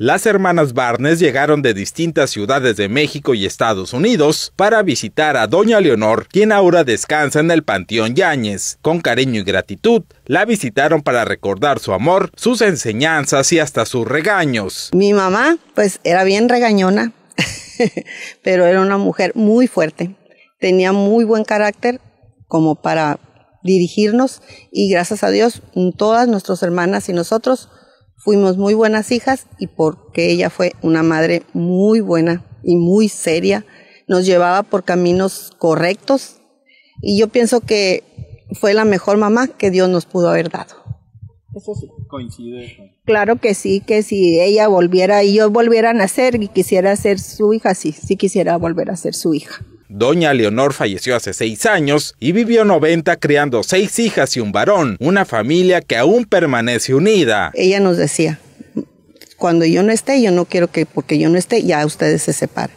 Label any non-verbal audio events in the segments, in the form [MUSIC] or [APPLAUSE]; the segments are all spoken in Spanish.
Las hermanas Barnes llegaron de distintas ciudades de México y Estados Unidos para visitar a doña Leonor, quien ahora descansa en el Panteón Yáñez. Con cariño y gratitud, la visitaron para recordar su amor, sus enseñanzas y hasta sus regaños. Mi mamá, pues era bien regañona, [LAUGHS] pero era una mujer muy fuerte. Tenía muy buen carácter como para dirigirnos y gracias a Dios todas nuestras hermanas y nosotros fuimos muy buenas hijas y porque ella fue una madre muy buena y muy seria, nos llevaba por caminos correctos y yo pienso que fue la mejor mamá que Dios nos pudo haber dado. Eso sí. Coincide. Claro que sí, que si ella volviera y yo volviera a nacer y quisiera ser su hija, sí, sí quisiera volver a ser su hija. Doña Leonor falleció hace seis años y vivió 90 criando seis hijas y un varón, una familia que aún permanece unida. Ella nos decía, cuando yo no esté, yo no quiero que porque yo no esté, ya ustedes se separen.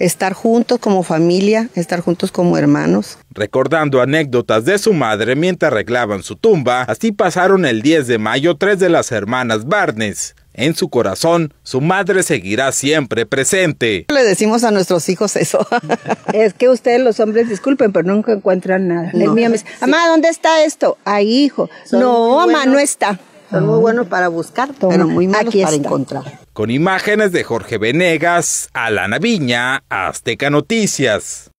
Estar juntos como familia, estar juntos como hermanos. Recordando anécdotas de su madre mientras arreglaban su tumba, así pasaron el 10 de mayo tres de las hermanas Barnes. En su corazón, su madre seguirá siempre presente. Le decimos a nuestros hijos eso. [LAUGHS] es que ustedes los hombres disculpen, pero nunca encuentran nada. El mío me dice, mamá, ¿dónde está esto? Ahí, hijo. no, mamá, no está. Son muy buenos para buscar, pero muy malos para encontrar. Con imágenes de Jorge Venegas, Alana Viña, Azteca Noticias.